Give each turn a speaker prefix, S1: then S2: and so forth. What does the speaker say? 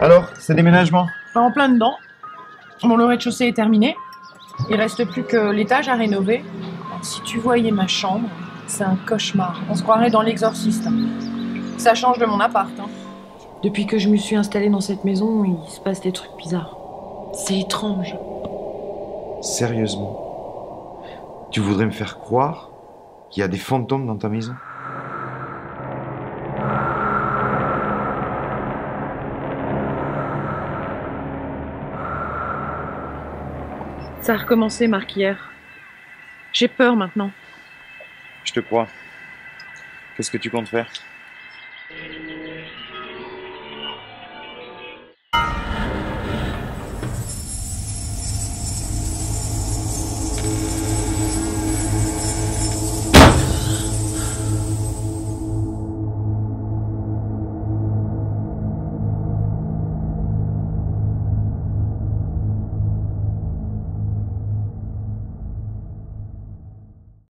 S1: Alors, c'est déménagement
S2: En plein dedans. Bon, le rez-de-chaussée est terminé. Il reste plus que l'étage à rénover. Si tu voyais ma chambre, c'est un cauchemar. On se croirait dans l'exorciste. Ça change de mon appart. hein. Depuis que je me suis installée dans cette maison, il se passe des trucs bizarres. C'est étrange.
S1: Sérieusement Tu voudrais me faire croire qu'il y a des fantômes dans ta maison?
S2: Ça a recommencé, Marc, hier. J'ai peur maintenant.
S1: Je te crois. Qu'est-ce que tu comptes faire?